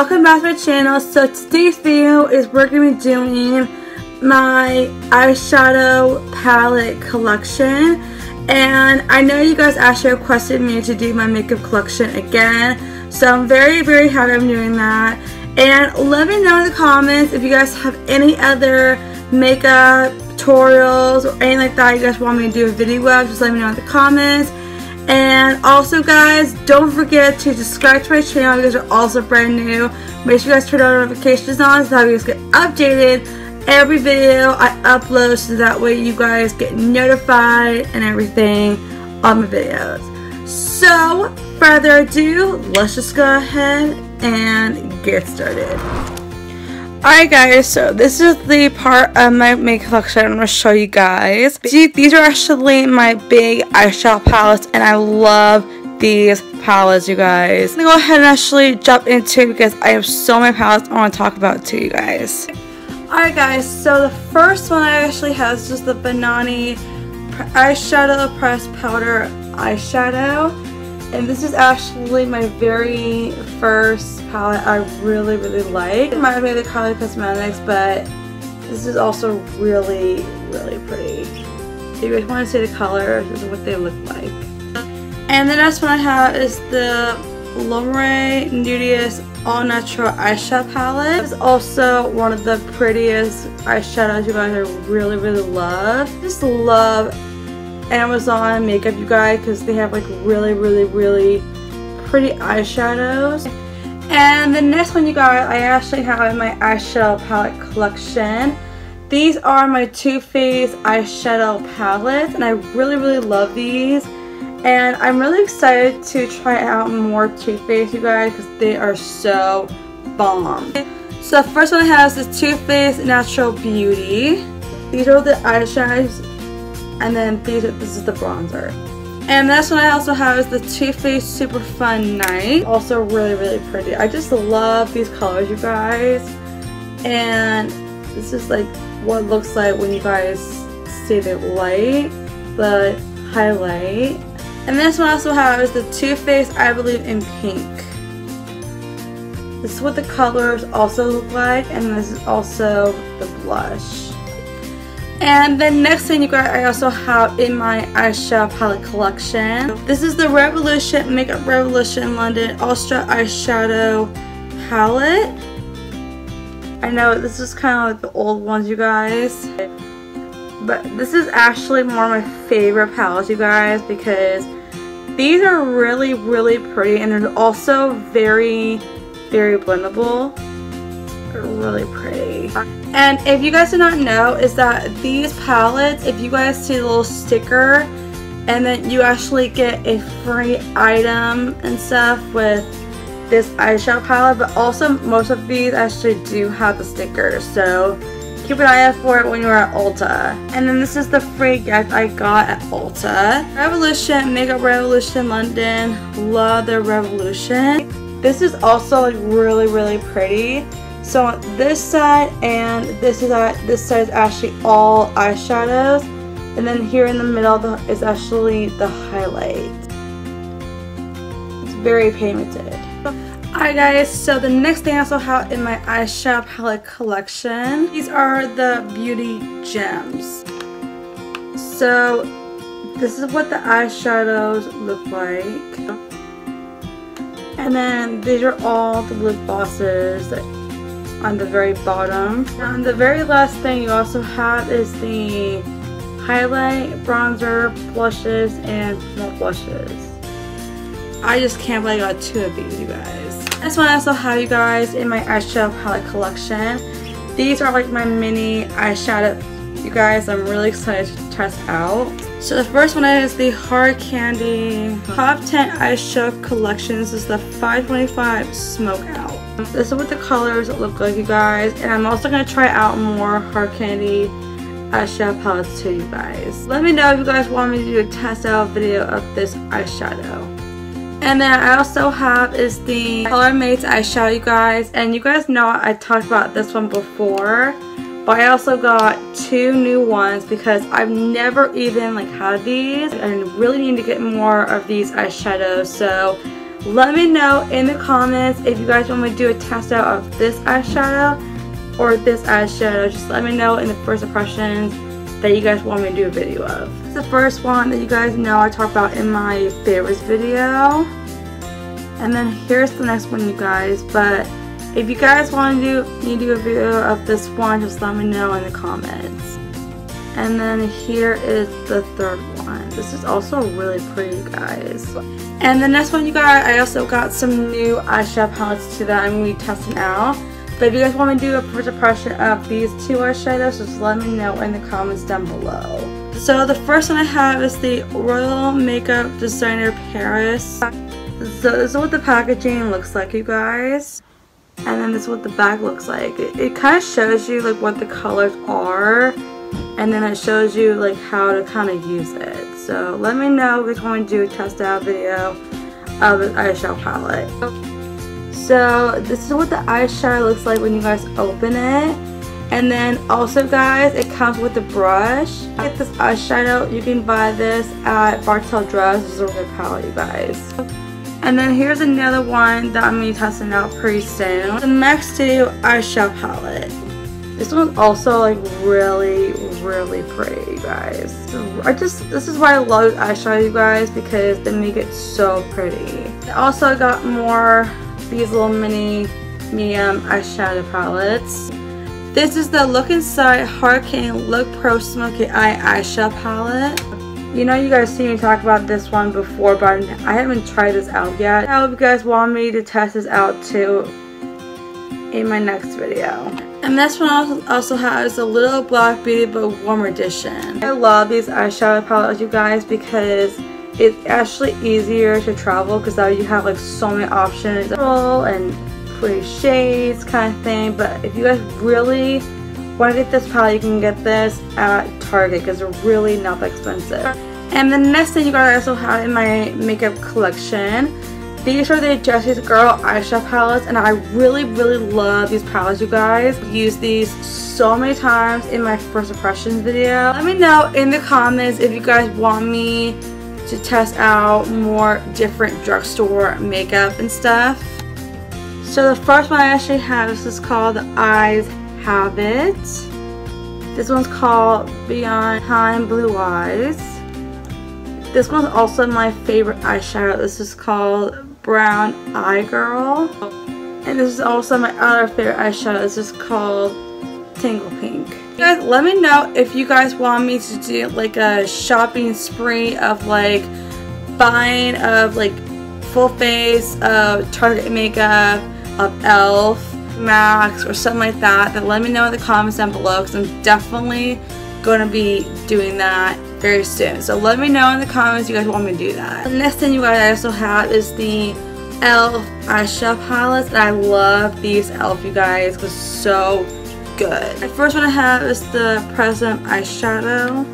welcome back to my channel. So today's video is we're going to be doing my eyeshadow palette collection. And I know you guys actually requested me to do my makeup collection again. So I'm very, very happy I'm doing that. And let me know in the comments if you guys have any other makeup tutorials or anything like that you guys want me to do a video of. Just let me know in the comments. And also guys, don't forget to subscribe to my channel. You guys are also brand new. Make sure you guys turn on notifications on so that you guys get updated every video I upload so that way you guys get notified and everything on my videos. So, further ado, let's just go ahead and get started. Alright guys, so this is the part of my makeup collection I'm going to show you guys. These are actually my big eyeshadow palettes and I love these palettes, you guys. I'm going to go ahead and actually jump into because I have so many palettes I want to talk about to you guys. Alright guys, so the first one I actually have is just the Banani Eyeshadow Pressed Powder Eyeshadow. And this is actually my very first palette I really, really like. It might be the Kylie Cosmetics, but this is also really, really pretty. If you guys want to see the colors, what they look like. And the next one I have is the Lomre Nudius All Natural Eyeshadow Palette. It's also one of the prettiest eyeshadows you guys I really, really love. Just love Amazon makeup, you guys, because they have like really, really, really pretty eyeshadows. And the next one you guys, I actually have in my eyeshadow palette collection. These are my Too Faced eyeshadow palettes and I really really love these. And I'm really excited to try out more Too Faced you guys because they are so bomb. So the first one I have is the Too Faced Natural Beauty. These are the eyeshadows and then these this is the bronzer. And this one I also have is the Too Faced Super Fun Night. Also really, really pretty. I just love these colors, you guys. And this is like what looks like when you guys see the light, the highlight. And this one I also have is the Too Faced I Believe in Pink. This is what the colors also look like, and this is also the blush. And the next thing you guys I also have in my eyeshadow palette collection. This is the Revolution Makeup Revolution London Ultra Eyeshadow Palette. I know this is kind of like the old ones you guys. But this is actually one of my favorite palettes you guys because these are really really pretty and they're also very very blendable. Really pretty. And if you guys do not know, is that these palettes, if you guys see the little sticker, and then you actually get a free item and stuff with this eyeshadow palette, but also most of these actually do have the stickers, so keep an eye out for it when you're at Ulta. And then this is the free gift I got at Ulta. Revolution, Makeup Revolution London, love their Revolution. This is also like really, really pretty. So on this side and this is uh, this side is actually all eyeshadows, and then here in the middle is actually the highlight. It's very pigmented. Alright guys, so the next thing I also have in my eyeshadow palette collection, these are the Beauty Gems. So this is what the eyeshadows look like. And then these are all the lip glosses that on the very bottom. And the very last thing you also have is the highlight, bronzer, blushes, and more blushes. I just can't believe I got two of these, you guys. This one I also have, you guys, in my eyeshadow palette collection. These are like my mini eyeshadow, you guys. I'm really excited to test out. So the first one is the Hard Candy Top 10 Eyeshadow Collection. This is the 525 Smoke Out. This is what the colors look like, you guys. And I'm also going to try out more Hard Candy eyeshadow palettes too, you guys. Let me know if you guys want me to do a test out video of this eyeshadow. And then I also have is the Color Mates eyeshadow, you guys. And you guys know I talked about this one before. But I also got two new ones because I've never even like had these. and really need to get more of these eyeshadows. So Let me know in the comments if you guys want me to do a test out of this eyeshadow or this eyeshadow. Just let me know in the first impressions that you guys want me to do a video of. the first one that you guys know I talked about in my favorites video. And then here's the next one you guys. But if you guys want to do me to do a video of this one, just let me know in the comments. And then here is the third one. This is also really pretty, guys. And the next one, you guys, I also got some new eyeshadow palettes too that I'm going to be testing out. But if you guys want me to do a first impression of these two eyeshadows, just let me know in the comments down below. So the first one I have is the Royal Makeup Designer Paris. So this is what the packaging looks like, you guys. And then this is what the back looks like. It, it kind of shows you like what the colors are and then it shows you like how to kind of use it. So let me know if you want to do a test out video of the eyeshadow palette. So this is what the eyeshadow looks like when you guys open it. And then also guys, it comes with a brush. Get this eyeshadow, you can buy this at Bartell Drugs. This is a good palette you guys. And then here's another one that I'm going to be testing out pretty soon. The next two eyeshadow palette. This one's also like really, really pretty, guys. I just, this is why I love eyeshadow, you guys, because they make it so pretty. I also got more these little mini medium eyeshadow palettes. This is the Look Inside Hurricane Look Pro Smoky Eye Eyeshadow Palette. You know you guys see me talk about this one before, but I haven't tried this out yet. I hope you guys want me to test this out too in my next video. And this one also has a little black beauty but warmer edition. I love these eyeshadow palettes you guys because it's actually easier to travel because now you have like so many options and pretty shades kind of thing but if you guys really want to get this palette you can get this at Target because they're really not that expensive. And the next thing you guys also have in my makeup collection these are the Jesse's Girl eyeshadow palettes and I really really love these palettes you guys. I've used these so many times in my first impressions video. Let me know in the comments if you guys want me to test out more different drugstore makeup and stuff. So the first one I actually have this is called Eyes Habit. This one's called Beyond Time Blue Eyes. This one's also my favorite eyeshadow. This is called Brown Eye Girl. And this is also my other favorite eyeshadow. This is called Tangle Pink. guys, let me know if you guys want me to do like a shopping spree of like buying of like full face of Target makeup, of e.l.f., Max, or something like that. Then let me know in the comments down below because I'm definitely going to be doing that very soon. So let me know in the comments you guys want me to do that. The next thing you guys also have is the e.l.f. eyeshadow palettes. And I love these e.l.f. you guys because so good. The first one I have is the Present eyeshadow.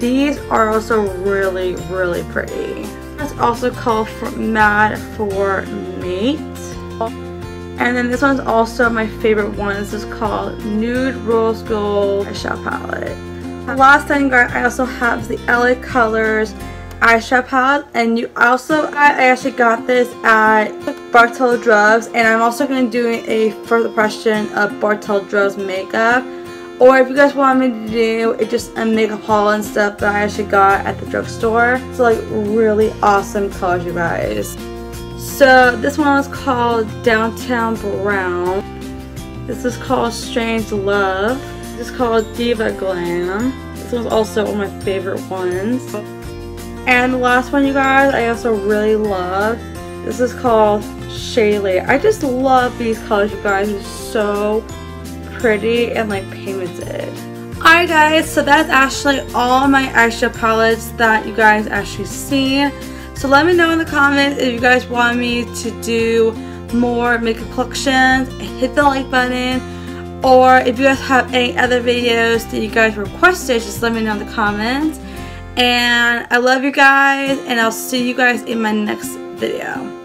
These are also really, really pretty. It's also called for Mad for Matte. And then this one's also my favorite one. This is called Nude Rose Gold Eyeshadow Palette. Last thing I also have the LA Colors eyeshadow palette. And you also I actually got this at Bartell Drugs. And I'm also going to do a further question of Bartell Drugs makeup. Or if you guys want me to do it just a makeup haul and stuff that I actually got at the drugstore. It's like really awesome colors you guys so this one is called Downtown Brown this is called Strange Love this is called Diva Glam. This one's also one of my favorite ones. And the last one, you guys, I also really love. This is called Shaylee. I just love these colors, you guys. It's so pretty and like pigmented. Alright guys, so that's actually all my eyeshadow palettes that you guys actually seen. So let me know in the comments if you guys want me to do more makeup collections. Hit the like button or if you guys have any other videos that you guys requested, just let me know in the comments. And I love you guys, and I'll see you guys in my next video.